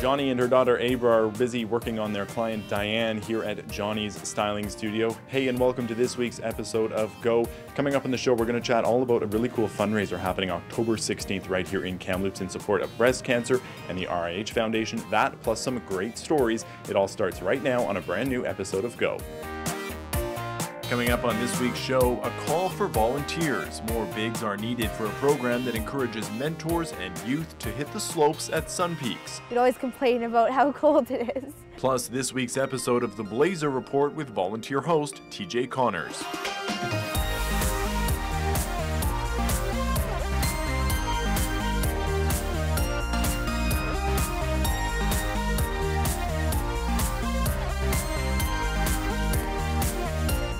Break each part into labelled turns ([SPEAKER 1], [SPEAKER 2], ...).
[SPEAKER 1] Jonni and her daughter Abra are busy working on their client Diane here at Jonni's Styling Studio. Hey, and welcome to this week's episode of Go. Coming up on the show, we're going to chat all about a really cool fundraiser happening October 16th right here in Kamloops in support of breast cancer and the RIH Foundation. That plus some great stories. It all starts right now on a brand new episode of Go. Coming up on this week's show, a call for volunteers. More bigs are needed for a program that encourages mentors and youth to hit the slopes at Sun Peaks.
[SPEAKER 2] You'd always complain about how cold it is.
[SPEAKER 1] Plus, this week's episode of the Blazer Report with volunteer host TJ Connors.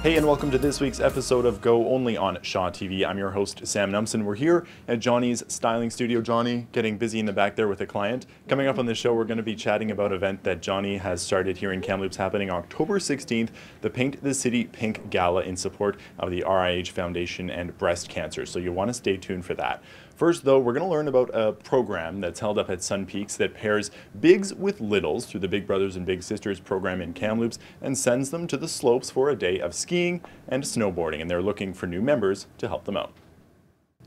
[SPEAKER 1] Hey, and welcome to this week's episode of Go Only on Shaw TV. I'm your host, Sam Numson. We're here at Jonni's styling studio. Jonni getting busy in the back there with a client. Coming up on the show, we're going to be chatting about an event that Jonni has started here in Kamloops happening October 16th, the Paint the City Pink Gala in support of the RIH Foundation and breast cancer. So you'll want to stay tuned for that. First, though, we're going to learn about a program that's held up at Sun Peaks that pairs bigs with littles through the Big Brothers and Big Sisters program in Kamloops and sends them to the slopes for a day of skiing and snowboarding. And they're looking for new members to help them out.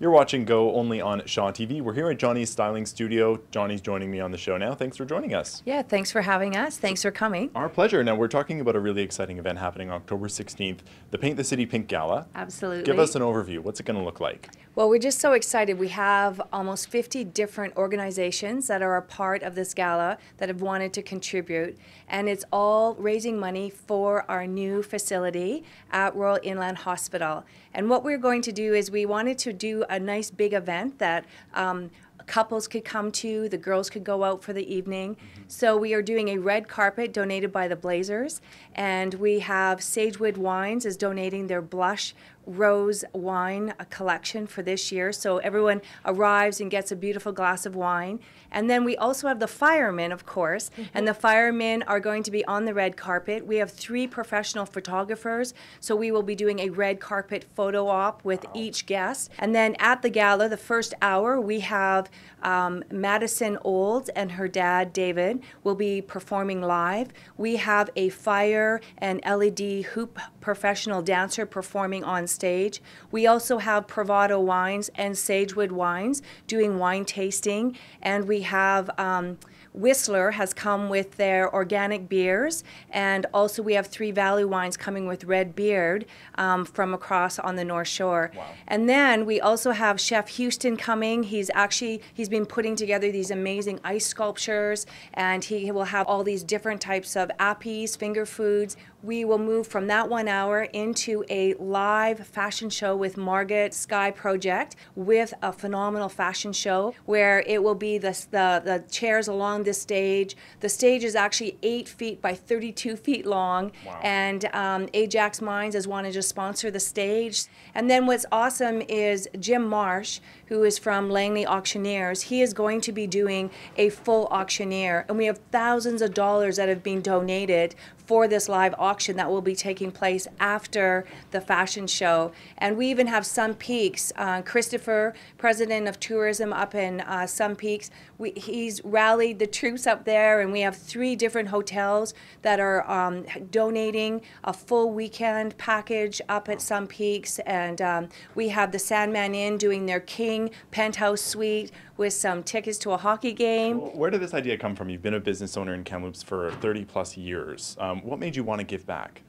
[SPEAKER 1] You're watching Go only on Shaw TV. We're here at Jonni's Styling Studio. Jonni's joining me on the show now. Thanks for joining us.
[SPEAKER 3] Yeah, thanks for having us. Thanks for coming.
[SPEAKER 1] Our pleasure. Now, we're talking about a really exciting event happening October 16th, the Paint the City Pink Gala.
[SPEAKER 3] Absolutely.
[SPEAKER 1] Give us an overview. What's it going to look like?
[SPEAKER 3] Well, we're just so excited. We have almost 50 different organizations that are a part of this gala that have wanted to contribute, and it's all raising money for our new facility at Royal Inland Hospital. And what we're going to do is we wanted to do a nice big event that um, couples could come to, the girls could go out for the evening. So we are doing a red carpet donated by the Blazers, and we have Sagewood Wines is donating their blush rose wine a collection for this year. So everyone arrives and gets a beautiful glass of wine. And then we also have the firemen, of course, and the firemen are going to be on the red carpet. We have three professional photographers, so we will be doing a red carpet photo op with each guest. And then at the gala, the first hour, we have um, Madison Olds and her dad, David, will be performing live. We have a fire and LED hoop professional dancer performing on stage. We also have Bravado Wines and Sagewood Wines doing wine tasting, and we have um, Whistler has come with their organic beers, and also we have Three Valley Wines coming with Red Beard um, from across on the North Shore.
[SPEAKER 1] Wow.
[SPEAKER 3] And then we also have Chef Houston coming. He's actually he's been putting together these amazing ice sculptures, and he will have all these different types of appies, finger foods. We will move from that one hour into a live fashion show with Margaret Sky Project with a phenomenal fashion show where it will be the, the, the chairs along this stage. The stage is actually eight feet by 32 feet long,
[SPEAKER 1] Wow.
[SPEAKER 3] and um, Ajax Mines has wanted to sponsor the stage. And then what's awesome is Jim Marsh, who is from Langley Auctioneers, he is going to be doing a full auctioneer, and we have thousands of dollars that have been donated for this live auction that will be taking place after the fashion show. And we even have Sun Peaks. Uh, Christopher, president of tourism up in uh, Sun Peaks, we, he's rallied the troops up there, and we have three different hotels that are um, donating a full weekend package up at Sun Peaks. And um, we have the Sandman Inn doing their King penthouse suite with some tickets to a hockey game.
[SPEAKER 1] Where did this idea come from? You've been a business owner in Kamloops for 30 plus years. Um, what made you want to give back?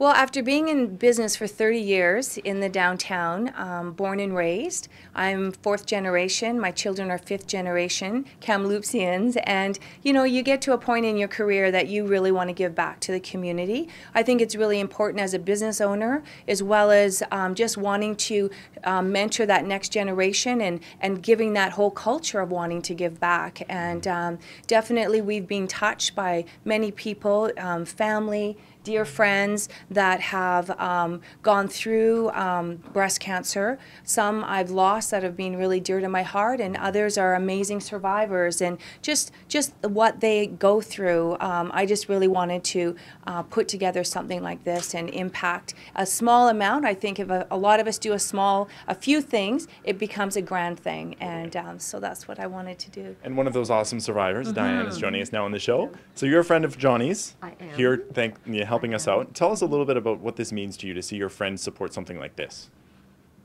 [SPEAKER 3] Well, after being in business for 30 years in the downtown, um, born and raised, I'm fourth generation. My children are fifth generation Kamloopsians. And, you know, you get to a point in your career that you really want to give back to the community. I think it's really important as a business owner, as well as um, just wanting to um, mentor that next generation and, and giving that whole culture of wanting to give back. And um, definitely we've been touched by many people, um, family, dear friends that have um, gone through um, breast cancer. Some I've lost that have been really dear to my heart, and others are amazing survivors. And just just what they go through, um, I just really wanted to uh, put together something like this and impact a small amount. I think if a, a lot of us do a small, a few things, it becomes a grand thing, and um, so that's what I wanted to do.
[SPEAKER 1] And one of those awesome survivors, Diane, is joining us now on the show. So you're a friend of Jonni's.
[SPEAKER 4] I am.
[SPEAKER 1] Here, thank yeah, helping us out. Tell us a little bit about what this means to you to see your friends support something like this.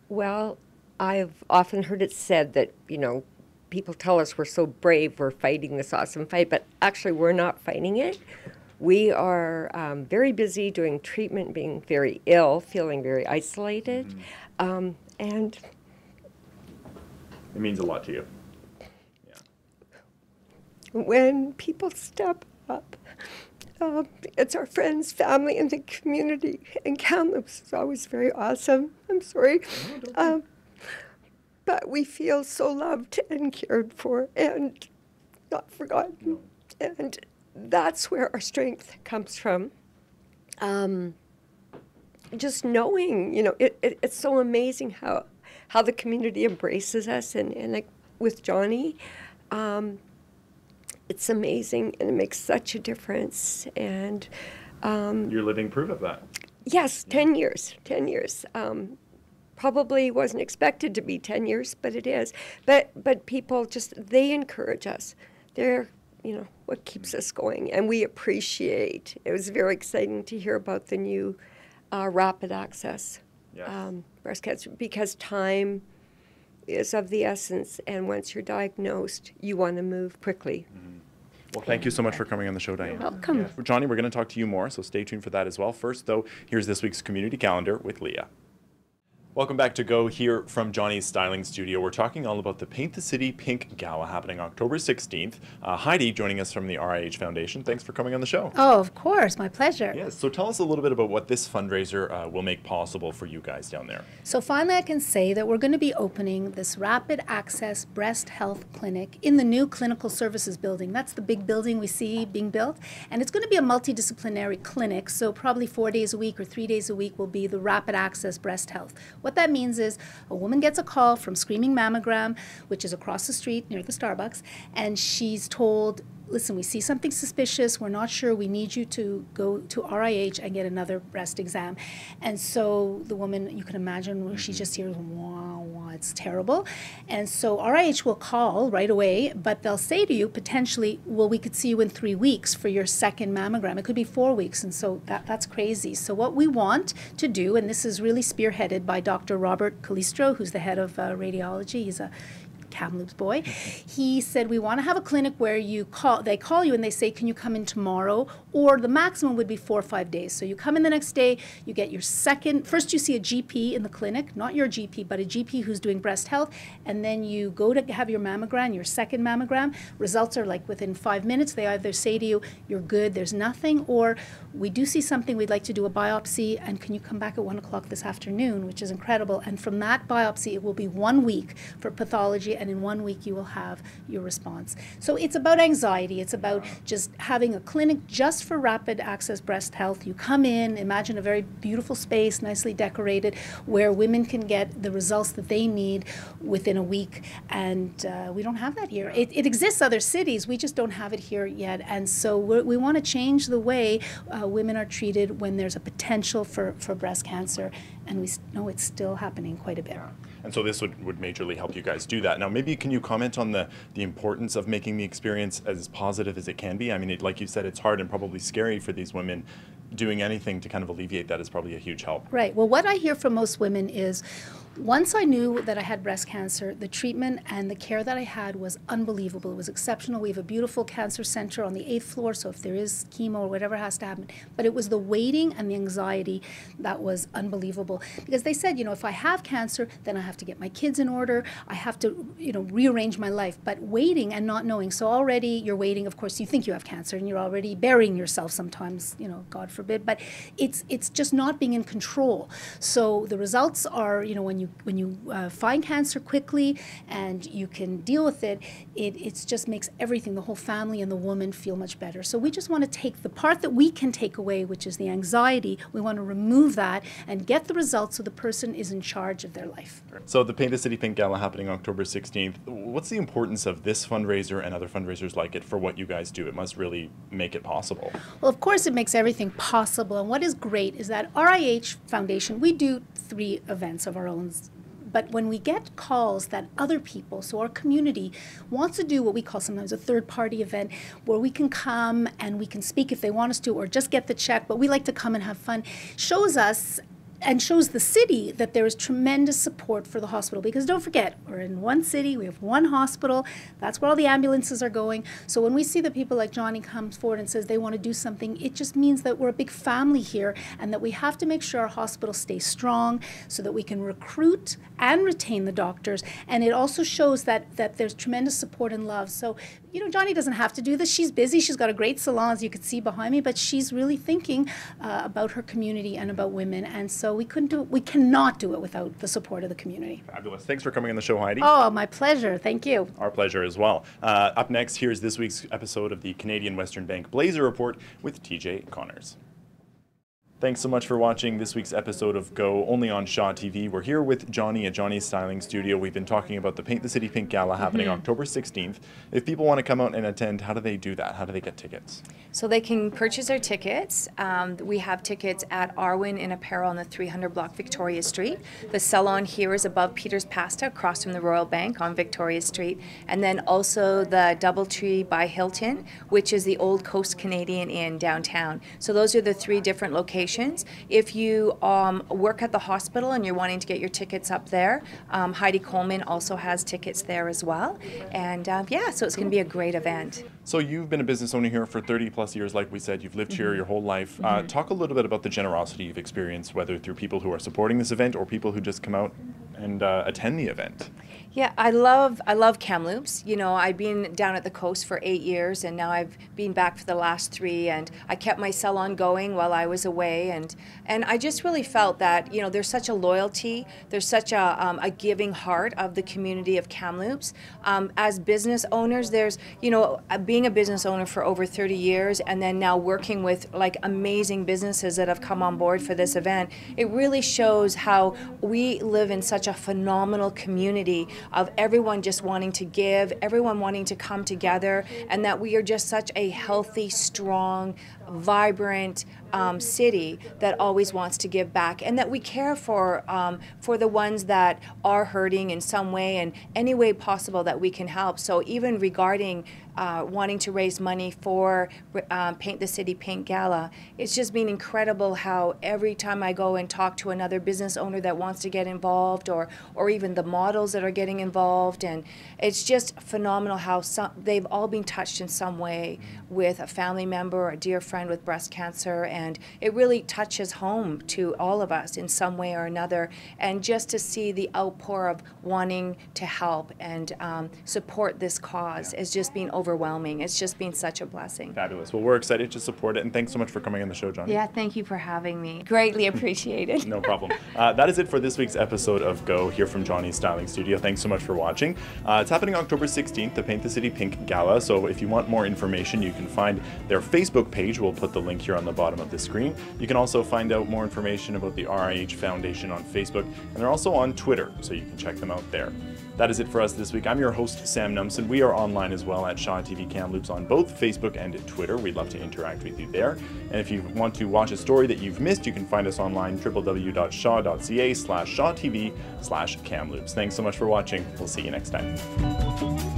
[SPEAKER 4] Well, I've often heard it said that, you know, people tell us we're so brave, we're fighting this awesome fight, but actually we're not fighting it. We are um, very busy doing treatment, being very ill, feeling very isolated. Um, and
[SPEAKER 1] It means a lot to you.
[SPEAKER 4] when people step up, um, it's our friends, family, and the community. And Kamloops is always very awesome. I'm sorry. Um, but we feel so loved and cared for and not forgotten. And that's where our strength comes from. Um, just knowing, you know, it, it, it's so amazing how how the community embraces us and, and like with Jonni, um, it's amazing and it makes such a difference. And um,
[SPEAKER 1] You're living proof of that.
[SPEAKER 4] yes, 10 years, 10 years. Um, probably wasn't expected to be 10 years, but it is. But, but people just, they encourage us. They're, you know, what keeps us going. And we appreciate, it was very exciting to hear about the new uh, rapid access
[SPEAKER 1] Yes.
[SPEAKER 4] um, breast cancer because time is of the essence. And once you're diagnosed, you want to move quickly. Mm-hmm.
[SPEAKER 1] Well, thank you so much for coming on the show, Diane.
[SPEAKER 4] You're welcome.
[SPEAKER 1] Yeah. Jonni, we're going to talk to you more, so stay tuned for that as well. First, though, here's this week's community calendar with Leah. Welcome back to Go here from Jonni's Styling Studio. We're talking all about the Paint the City Pink Gala happening October 16th. Uh, Heidi joining us from the RIH Foundation. Thanks for coming on the show.
[SPEAKER 5] Oh, of course, my pleasure.
[SPEAKER 1] Yes, so tell us a little bit about what this fundraiser uh, will make possible for you guys down there.
[SPEAKER 5] So finally, I can say that we're going to be opening this rapid access breast health clinic in the new clinical services building. That's the big building we see being built. And it's going to be a multidisciplinary clinic. So probably four days a week or three days a week will be the rapid access breast health. What that means is a woman gets a call from Screening Mammogram, which is across the street near the Starbucks, and she's told listen, we see something suspicious. We're not sure. We need you to go to RIH and get another breast exam. And so the woman, you can imagine, where she mm-hmm. just hears, wow, it's terrible. And so RIH will call right away, but they'll say to you potentially, well, we could see you in three weeks for your second mammogram. It could be four weeks. And so that, that's crazy. So what we want to do, and this is really spearheaded by Dr. Robert Calistro, who's the head of uh, radiology. He's a Kamloops boy. He said we want to have a clinic where you call they call you and they say can you come in tomorrow or the maximum would be 4 or 5 days. So you come in the next day, you get your second first you see a GP in the clinic, not your GP but a GP who's doing breast health and then you go to have your mammogram, your second mammogram. Results are like within 5 minutes. They either say to you you're good, there's nothing or we do see something we'd like to do a biopsy and can you come back at 1 o'clock this afternoon, which is incredible. And from that biopsy it will be 1 week for pathology and in one week you will have your response. So it's about anxiety. It's about just having a clinic just for rapid access breast health. You come in, imagine a very beautiful space, nicely decorated, where women can get the results that they need within a week. And uh, we don't have that here. It, it exists other cities. We just don't have it here yet. And so we want to change the way uh, women are treated when there's a potential for, for breast cancer. And we know it's still happening quite a bit.
[SPEAKER 1] And so this would, would majorly help you guys do that. Now, maybe can you comment on the, the importance of making the experience as positive as it can be? I mean, it, like you said, it's hard and probably scary for these women. Doing anything to kind of alleviate that is probably a huge help.
[SPEAKER 5] Right. Well, what I hear from most women is once I knew that I had breast cancer, the treatment and the care that I had was unbelievable. It was exceptional. We have a beautiful cancer center on the eighth floor, so if there is chemo or whatever has to happen, but it was the waiting and the anxiety that was unbelievable. Because they said, you know, if I have cancer, then I have to get my kids in order. I have to, you know, rearrange my life. But waiting and not knowing. So already you're waiting. Of course, you think you have cancer, and you're already burying yourself sometimes. You know, God forbid forbid, but it's it's just not being in control. So the results are, you know, when you when you uh, find cancer quickly and you can deal with it, it it's just makes everything, the whole family and the woman feel much better. So we just want to take the part that we can take away, which is the anxiety. We want to remove that and get the results so the person is in charge of their life.
[SPEAKER 1] So the Paint the City Pink Gala happening October 16th. What's the importance of this fundraiser and other fundraisers like it for what you guys do? It must really make it possible.
[SPEAKER 5] Well, of course, it makes everything possible. Possible and what is great is that RIH Foundation, we do three events of our own. But when we get calls that other people, so our community, wants to do what we call sometimes a third party event where we can come and we can speak if they want us to or just get the check, but we like to come and have fun, shows us and shows the city that there is tremendous support for the hospital. Because don't forget we're in one city we have one hospital. That's where all the ambulances are going. So when we see that people like Jonni comes forward and says they want to do something it just means that we're a big family here and that we have to make sure our hospital stays strong so that we can recruit and retain the doctors. And it also shows that that there's tremendous support and love. So you know Jonni doesn't have to do this she's busy she's got a great salon as you can see behind me but she's really thinking uh, about her community and about women and so we couldn't do it. We cannot do it without the support of the community.
[SPEAKER 1] Fabulous. Thanks for coming on the show, Heidi.
[SPEAKER 5] Oh, my pleasure. Thank you.
[SPEAKER 1] Our pleasure as well. Uh, up next, here's this week's episode of the Canadian Western Bank Blazer Report with TJ Connors. Thanks so much for watching this week's episode of Go, only on Shaw TV. We're here with Jonni at Jonni's Styling Studio. We've been talking about the Paint the City Pink Gala happening mm-hmm. October 16th. If people want to come out and attend, how do they do that? How do they get tickets?
[SPEAKER 3] So they can purchase their tickets. Um, we have tickets at Arwin in Apparel on the 300 block Victoria Street. The salon here is above Peter's Pasta across from the Royal Bank on Victoria Street. And then also the Doubletree by Hilton, which is the old Coast Canadian Inn downtown. So those are the three different locations locations. If you um, work at the hospital and you're wanting to get your tickets up there, um, Heidi Coleman also has tickets there as well. And uh, yeah, so it's going to be a great event.
[SPEAKER 1] So you've been a business owner here for 30 plus years, like we said. You've lived mm-hmm. here your whole life. Uh, mm-hmm. talk a little bit about the generosity you've experienced, whether through people who are supporting this event or people who just come out and uh, attend the event.
[SPEAKER 3] Yeah, I love I love Kamloops. You know, I've been down at the coast for eight years, and now I've been back for the last three. And I kept my salon going while I was away, and and I just really felt that you know there's such a loyalty, there's such a, um, a giving heart of the community of Kamloops. Um, as business owners, there's you know uh, being a business owner for over 30 years, and then now working with like amazing businesses that have come on board for this event. It really shows how we live in such a phenomenal community of everyone just wanting to give, everyone wanting to come together, and that we are just such a healthy, strong, vibrant um, city that always wants to give back, and that we care for um, for the ones that are hurting in some way and any way possible that we can help. So even regarding uh, wanting to raise money for um, Paint the City Pink Gala, it's just been incredible how every time I go and talk to another business owner that wants to get involved, or or even the models that are getting involved, and it's just phenomenal how some, they've all been touched in some way with a family member or a dear friend with breast cancer, and it really touches home to all of us in some way or another. And just to see the outpour of wanting to help and um, support this cause yeah. has just been overwhelming. It's just been such a blessing.
[SPEAKER 1] Fabulous. Well, we're excited to support it, and thanks so much for coming on the show, John.
[SPEAKER 3] Yeah, thank you for having me. Greatly appreciated.
[SPEAKER 1] no problem. Uh, that is it for this week's episode of Go here from Jonni's Styling Studio. Thanks so much for watching. Uh, it's happening October 16th, the Paint the City Pink Gala. So if you want more information, you can find their Facebook page We'll put the link here on the bottom of the screen. You can also find out more information about the RIH Foundation on Facebook, and they're also on Twitter, so you can check them out there. That is it for us this week. I'm your host, Sam Numson. We are online as well at Shaw TV Kamloops on both Facebook and Twitter. We'd love to interact with you there. And if you want to watch a story that you've missed, you can find us online, www.shaw.ca slash shawtv slash Kamloops. Thanks so much for watching. We'll see you next time.